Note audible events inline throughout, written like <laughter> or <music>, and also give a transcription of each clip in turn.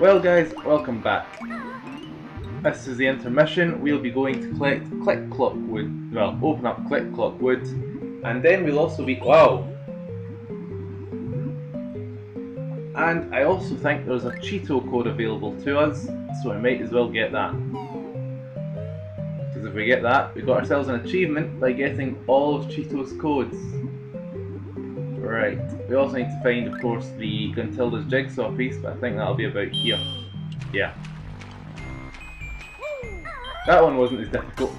Well guys, welcome back. This is the intermission. We'll be going to collect Click Clock Wood. Well, open up Click Clock Wood. And then we'll also be... Wow! And I also think there's a Cheato code available to us, so I might as well get that. Because if we get that, we got ourselves an achievement by getting all of Cheato's codes. Right, we also need to find, of course, the Gruntilda's jigsaw piece, but I think that'll be about here. Yeah. That one wasn't as difficult. <laughs>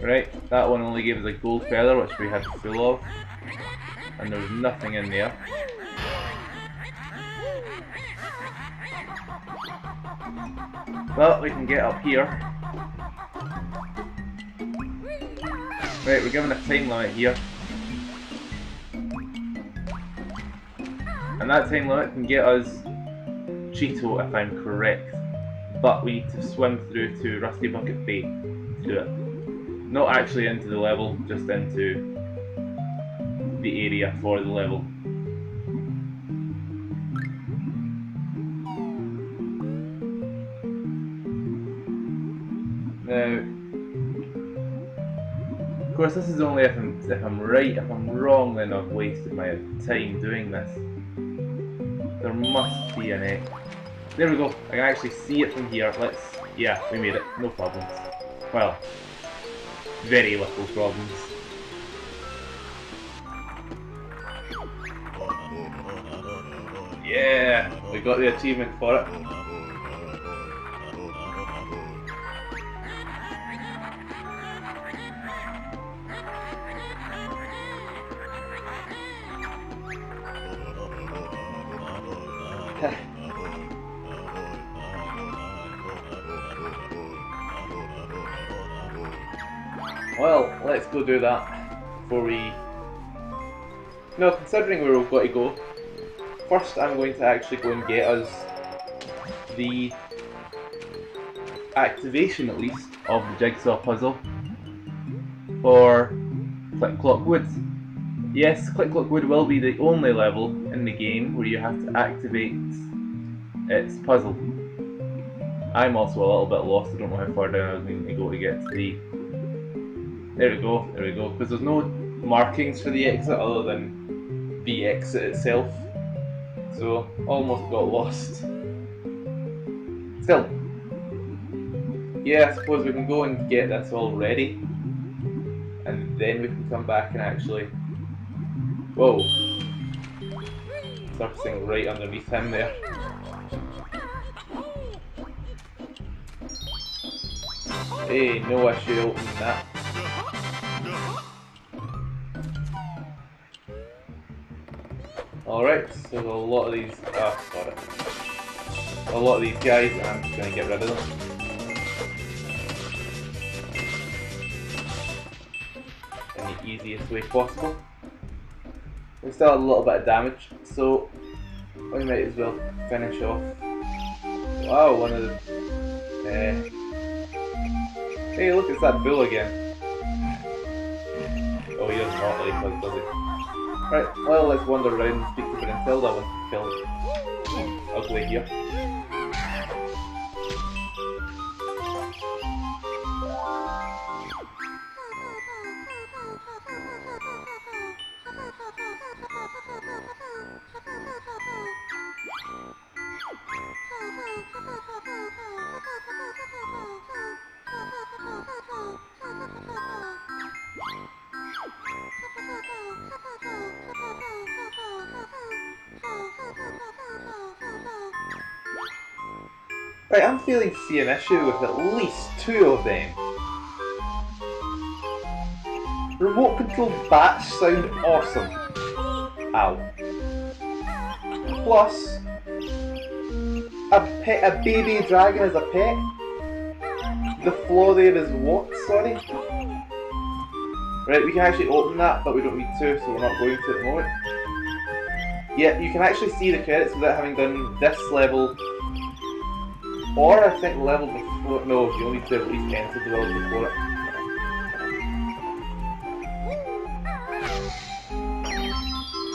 right, that one only gave us a gold feather, which we had to full of. And there's nothing in there. Well, we can get up here. Right, we're given a time limit here. And that time limit can get us Cheato, if I'm correct. But we need to swim through to Rusty Bucket Bay to do it. Not actually into the level, just into the area for the level. Course, this is only if I'm, if I'm right. If I'm wrong, then I've wasted my time doing this. There must be an egg. There we go. I can actually see it from here. Let's... Yeah, we made it. No problems. Well, very little problems. Yeah, we got the achievement for it. Well, let's go do that before we... No, considering where we've got to go, first I'm going to actually go and get us the activation, at least, of the jigsaw puzzle for Click Clock Wood. Yes, Click Clock Wood will be the only level in the game where you have to activate its puzzle. I'm also a little bit lost, I don't know how far down I was needing to go to get to the... There we go, there we go, because there's no markings for the exit other than the exit itself. So, almost got lost. Still. Yeah, I suppose we can go and get this all ready. And then we can come back and actually... Whoa. Surfacing right underneath him there. Hey, no issue opening that. Alright, so a lot of these, ah, got it. A lot of these guys, I'm just going to get rid of them. In the easiest way possible. We still have a little bit of damage, so we might as well finish off. Wow, one of the... Uh, hey, look, it's that bull again. Oh, he doesn't want like does he? Right, well, let's wander around to Gruntilda once we kill Ugly here. Right, I'm feeling see an issue with at least two of them. Remote control bats sound awesome. Ow. Plus, a pet, a baby dragon as a pet. The floor there is what? Sorry. Right, we can actually open that, but we don't need to, so we're not going to at the moment. Yeah, you can actually see the credits without having done this level or I think level before, no, you only need to at least enter the level before.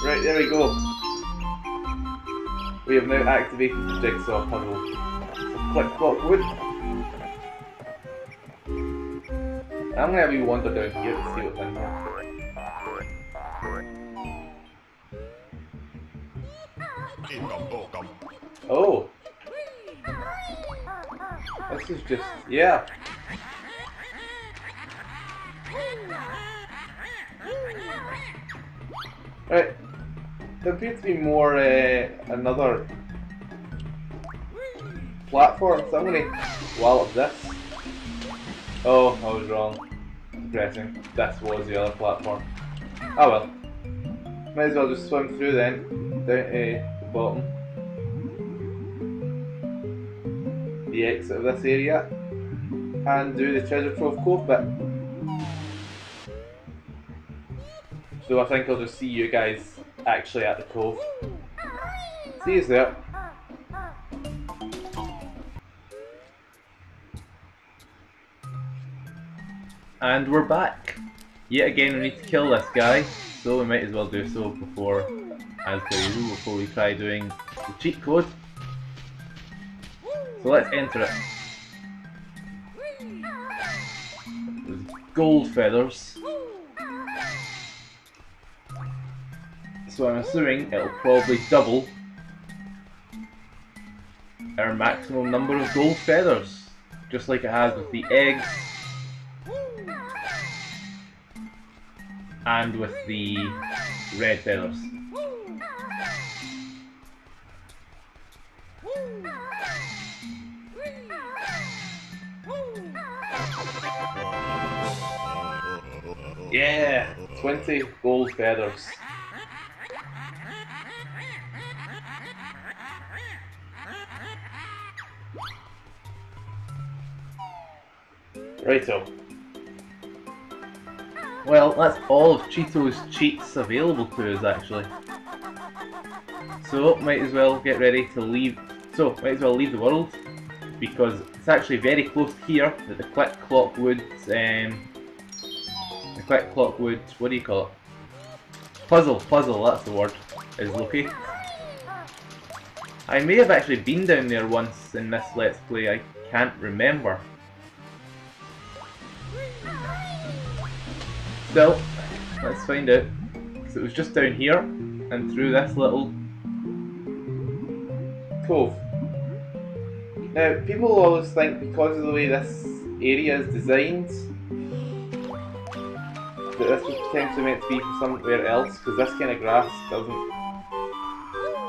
Right, there we go. We have now activated the jigsaw puzzle. So click clock wood. I'm gonna have you wander down here to see what's in here. This is just, yeah. Right. There appears to be more, uh, another platform, so I'm gonna wallop this. Oh, I was wrong. Pressing. This was the other platform. Oh well. Might as well just swim through then, down to the bottom. The exit of this area, and do the treasure trove cove bit. So I think I'll just see you guys actually at the cove. See you there. And we're back. Yet again we need to kill this guy, so we might as well do so before, as usual, before we try doing the cheat code. So let's enter it. There's gold feathers. So I'm assuming it'll probably double our maximum number of gold feathers. Just like it has with the eggs and with the red feathers. Yeah, 20 gold feathers. Righto. Well, that's all of Cheato's cheats available to us actually. So, might as well get ready to leave. So, might as well leave the world because it's actually very close here that the Click Clock Wood, um, the Click Clock Wood, what do you call it? Puzzle, puzzle, that's the word, is located. I may have actually been down there once in this Let's Play, I can't remember. Still, let's find out. So it was just down here and through this little cove. Now, people always think because of the way this area is designed this was potentially meant to be for somewhere else because this kind of grass doesn't.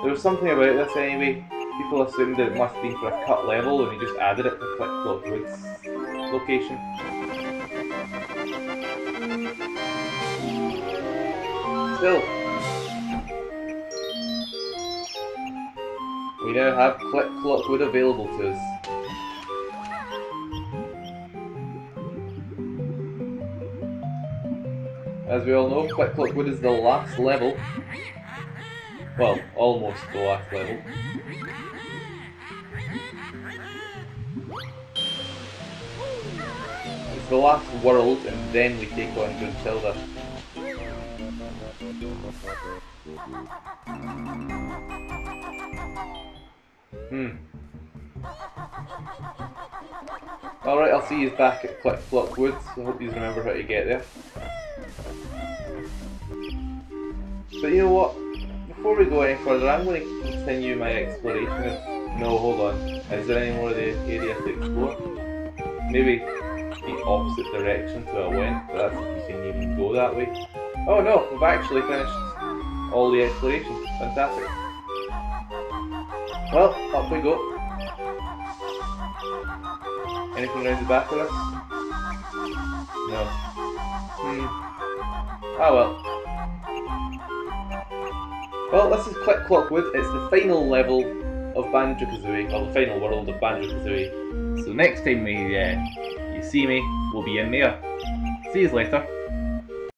There was something about this anyway. People assumed that it must been for a cut level and they just added it to Click Clock Woods location. Still, we now have Click Clock Wood available to us. As we all know, Quick Clock Clockwood is the last level. Well, almost the last level. It's the last world, and then we take on Gruntilda. Hmm. Alright, I'll see you back at Click Clock Woods. I hope you remember how to get there. But you know what? Before we go any further, I'm going to continue my exploration. No, hold on. Is there any more of the area to explore? Maybe the opposite direction to I went, but that's if you can even go that way. Oh no, we've actually finished all the exploration. Fantastic. Well, up we go. Anything around the back of us? No. Hmm. Ah well. Well, this is Click Clock Wood. It's the final level of Banjo-Kazooie, or the final world of Banjo-Kazooie. So next time we, uh, you see me, we'll be in there. See you later.